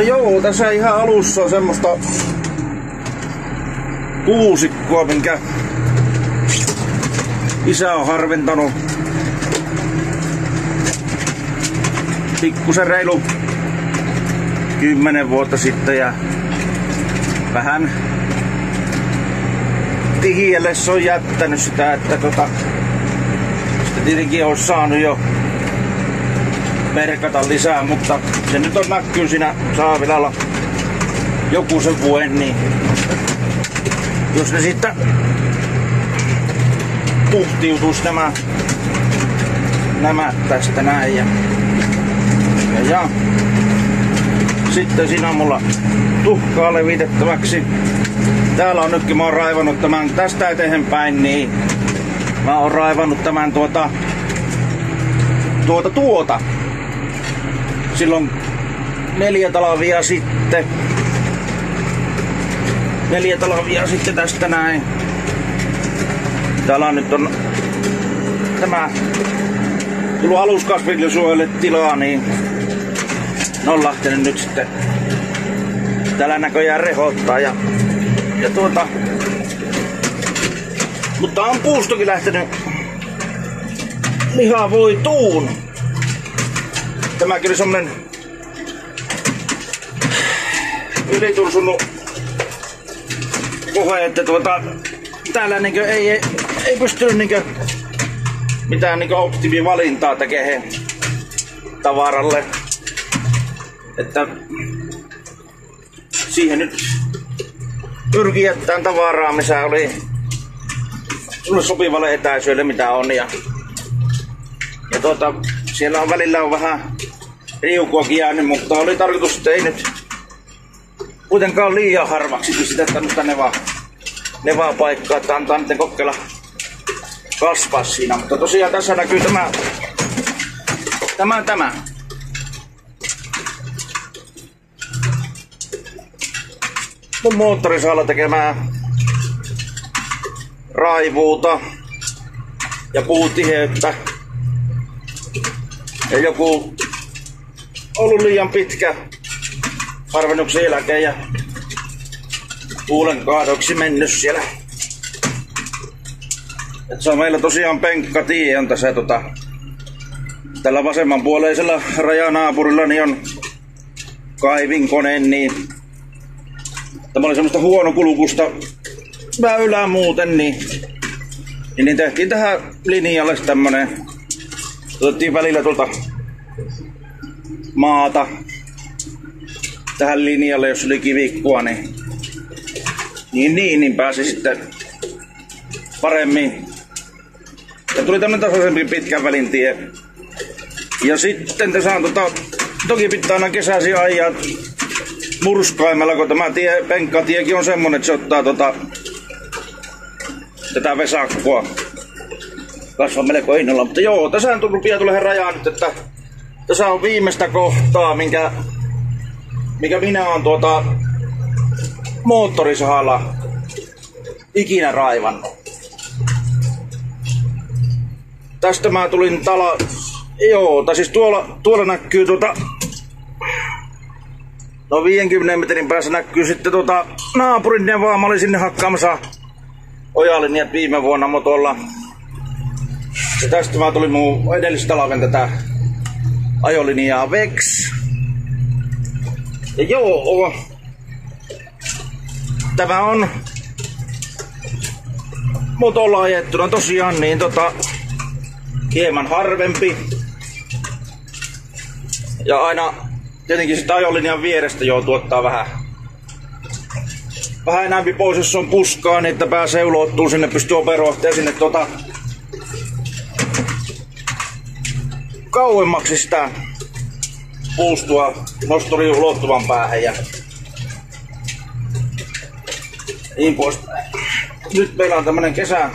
No joo, tässä ihan alussa on semmoista kuusikkoa, minkä isä on harventanut. Pikkusen reilu kymmenen vuotta sitten ja vähän tihjelle se on jättänyt sitä, että tota, sitä tietenkin olisi saanut jo merkata lisää, mutta se nyt on näkyy siinä Saavilalla joku sen vuoden, niin jos ne sitten puhtiutuisi nämä, nämä tästä näin ja, ja, ja. sitten siinä on mulla tuhkaa levitettäväksi. Täällä on nytkin, mä oon raivannut tämän tästä eteenpäin, niin mä oon raivannut tämän tuota, tuota, tuota. Silloin neljä talvia sitten. Neljä talvia sitten tästä näin. Täällä nyt on tämä tullut aluskasvillisuojelle tilaa, niin ne on lähtenyt nyt sitten täällä näköjään rehottaa ja, ja tuota, mutta on puustokin lähtenyt liha voi tuun. Tämäkin oli semmonen ylitursunut puhe, että tuota, täällä niinkö ei, ei, ei pystynyt niinkö mitään niinkö optimivalintaa tekemään tavaralle. Että siihen nyt pyrkii jättämään tavaraa, missä oli sulle sopivalle etäisyydelle mitä on. Ja, ja tuota, siellä on välillä on vähän riukuakin jäänyt, mutta oli tarkoitus, että ei nyt kuitenkaan liian harvaksi sitä tämmöistä nevaa, nevaa paikkaa, että antaa niiden kokeilla kasvaa siinä. Mutta tosiaan tässä näkyy tämä, tämä, tämä. Mun moottorisaalla tekemään raivuuta ja puutiheyttä. Ja joku ollut liian pitkä harvennuksen jälkeen ja tuulen kaadoksi mennyt siellä. Et se on meillä tosiaan penkkatie on tässä tota, tällä vasemmanpuoleisella rajanaapurilla niin on kaivinkone, niin tämä oli semmoista huonokulukusta väylää muuten, niin, niin, niin tehtiin tähän linjalle tämmönen, otettiin välillä tuolta maata tähän linjalle, jos oli kivikkua, niin, niin, niin, niin pääsi sitten paremmin. Ja tuli tämmönen tasaisempi pitkän välin tie. Ja sitten tässä on tota, toki pitää aina kesäsi ajaa murskaimella, kun tämä tie, penkkatiekin on semmonen, että se ottaa tota, tätä vesakkoa kasvaa melko innolla. Mutta joo, tässä on tullut tulee rajaa nyt, että tässä on viimeistä kohtaa, minkä, mikä minä olen tuota moottorisahalla ikinä raivannut. Tästä mä tulin tala... Joo, tai siis tuolla, tuolla näkyy tuota... No 50 metrin päässä näkyy sitten tuota naapurin nevaa. Mä olin sinne hakkaamassa ojalinjat viime vuonna motolla. Ja tästä mä tulin mun edellistä talven tätä ajolinjaa Vex. Ja joo, tämä on motolla ajettuna tosiaan niin tota hieman harvempi. Ja aina tietenkin sitä ajolinjan vierestä joutuu ottaa vähän vähän enemmän pois, jos on puskaa, niin että pääsee ulottuu sinne, pystyy operoimaan sinne tota kauemmaksi sitä puustua nosturi ulottuvan päähän ja niin pois. Nyt meillä on tämmönen kesä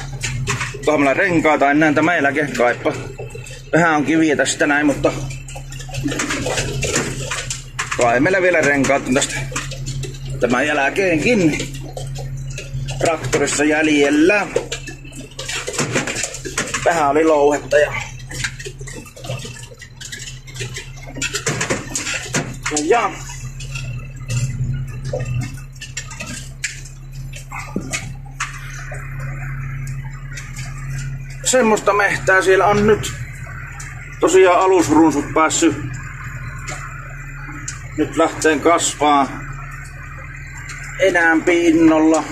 tuolla renkaita, en näe meillä kehkaippa. Vähän on kiviä tästä näin, mutta kai meillä vielä renkaat tästä tämän jälkeenkin traktorissa jäljellä. Vähän oli louhetta ja Jajamän. Semmoista mehtää siellä on nyt. Tosiaan alusrunsut päässyt nyt lähteen kasvaa enää pinnolla.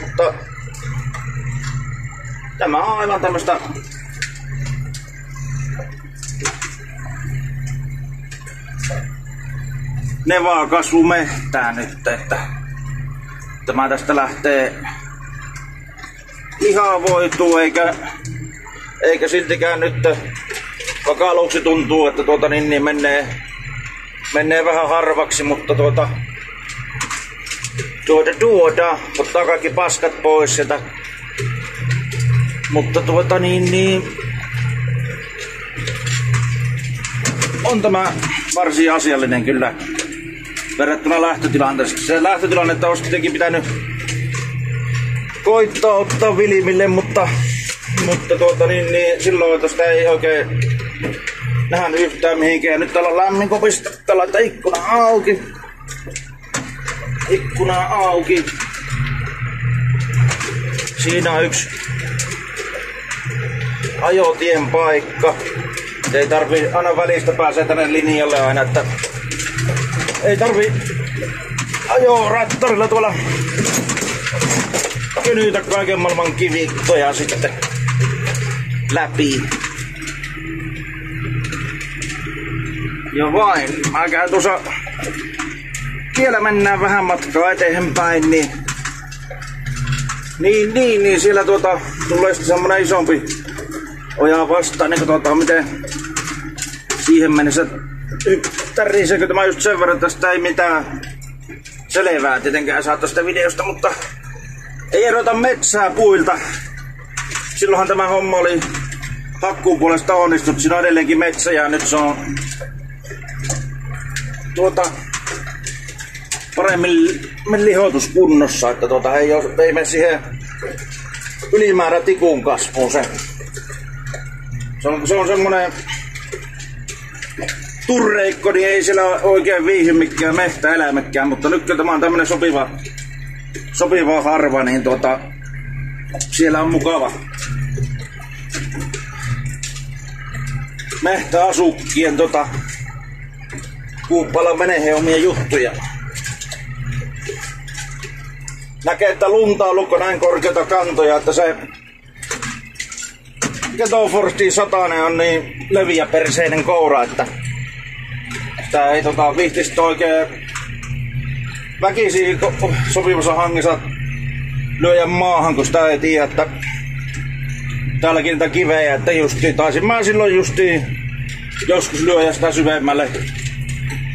Mutta tämä on aivan tämmöistä nevaa kasvumehtää nyt, että tämä tästä lähtee voituu eikä, eikä siltikään nyt vaikka aluksi tuntuu, että tuota niin, niin menee, menee vähän harvaksi, mutta tuota, tuota tuota, ottaa kaikki paskat pois sieltä. Mutta tuota niin, niin on tämä varsin asiallinen kyllä verrattuna lähtötilanteeseen. Se lähtötilannetta olisi kuitenkin pitänyt koittaa ottaa vilimille, mutta, mutta tuota, niin, niin, silloin tästä ei oikein nähnyt yhtään mihinkään. Nyt täällä on lämmin kopista. Täällä on ikkuna auki. Ikkuna auki. Siinä on yksi ajotien paikka. Ei tarvi aina välistä pääsee tänne linjalle aina, että ei tarvi ajoa rattarilla tuolla kynytä kaiken maailman kivikkoja sitten läpi. Ja vain. Mä käyn tuossa... Vielä mennään vähän matkaa eteenpäin, niin... Niin, niin, niin siellä tuota tulee sitten semmonen isompi oja vastaan, niin katsotaan miten siihen mennessä täriseekö tämä just sen verran, että tästä ei mitään selvää tietenkään saa tästä videosta, mutta ei erota metsää puilta. Silloinhan tämä homma oli hakkuun puolesta onnistunut. Siinä on edelleenkin metsä ja nyt se on tuota, paremmin lihoituskunnossa, että tuota, ei, ole, ei mene siihen ylimäärä tikun kasvuun se. Se on, se on semmonen turreikko, niin ei siellä oikein viihy mikään mehtäeläimetkään, mutta nyt kun tämä on tämmönen sopiva, sopiva harva, niin tuota, siellä on mukava mehtäasukkien tota, kuuppalla menee omia juttuja. Näkee, että lunta on ollut näin korkeita kantoja, että se Getoforstin satanen on niin leviä perseinen koura, että sitä ei tota, vihtisi oikein väkisin sopivassa hangissa lyöjä maahan, kun sitä ei tiedä, että täälläkin niitä kivejä, että justi, taisin mä silloin justi joskus lyöjä sitä syvemmälle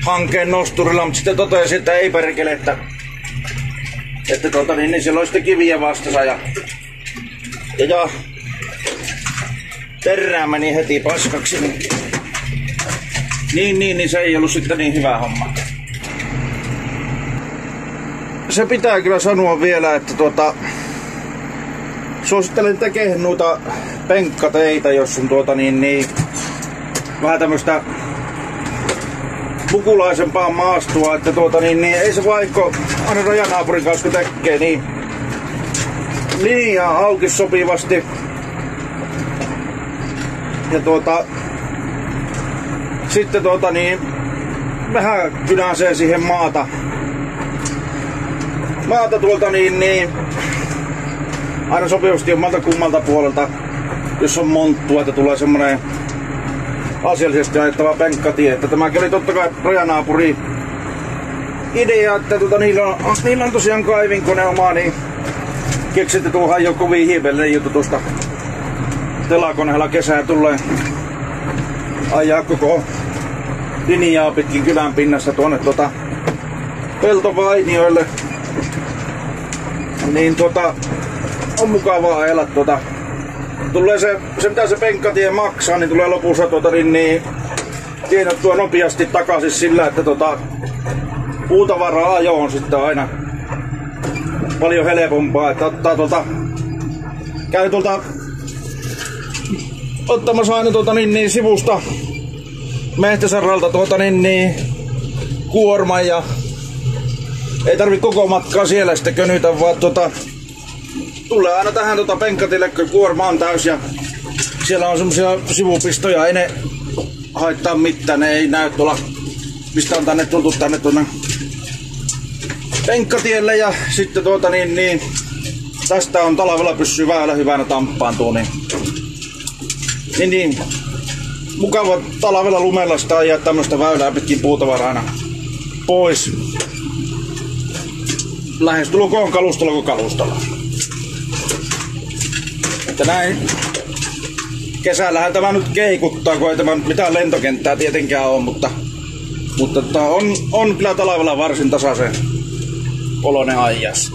hankkeen nosturilla, mutta sitten totesin, että ei perkele, että, että tuota, niin, niin siellä oli sitten kiviä vastassa ja, ja, ja terää meni heti paskaksi. Niin, niin, niin, niin se ei ollut sitten niin hyvä homma. Se pitää kyllä sanoa vielä, että tuota, suosittelen tekemään noita penkkateitä, jos on tuota niin, niin vähän tämmöistä mukulaisempaa maastua, että tuota niin, niin ei se vaikka aina rajanaapurin kanssa kun tekee, niin linjaa auki sopivasti. Ja tuota, sitten tuota niin, vähän kynäsee siihen maata. Maata tuolta niin, niin aina sopivasti omalta kummalta puolelta, jos on monttua, että tulee semmonen asiallisesti ajettava penkkatie. Että tämäkin oli totta kai rajanaapuri idea, että tota, niillä, on, niillä on tosiaan kaivinkone oma, niin keksitte tuohon jo kovin hiivellinen juttu tuosta telakoneella kesää tulee ajaa koko linjaa pitkin kylän pinnassa tuonne tuota peltovainioille. Niin tuota, on mukavaa ajella tuota tulee se, se mitä se penkkatie maksaa, niin tulee lopussa tuota, niin, niin tienattua nopeasti takaisin sillä, että tota, puutavaraa ajo on sitten aina. Paljon helpompaa, että ottaa tuota, käy tuolta ottamassa aina tuota, niin, niin, sivusta mehtäsarralta tuota, niin, niin, kuorma ja ei tarvi koko matkaa siellä sitten könytä, vaan tuota, tulee aina tähän tota penkkatille, kun kuorma on täys ja siellä on semmosia sivupistoja, ei ne haittaa mitään, ne ei näy tuolla, mistä on tänne tultu tänne tuonne penkkatielle ja sitten tuota niin, niin tästä on talvella pysyy väylä hyvänä tamppaantuu, niin, niin, niin mukava talvella lumella ja tämmöistä väylää pitkin puutavaraa aina pois. Lähestulkoon kalustolla kuin kalustolla. Että näin kesällähän tämä nyt keikuttaa, kun ei tämä mitään lentokenttää tietenkään ole, mutta, mutta tota, on, on kyllä talvella varsin tasaisen oloinen aijas.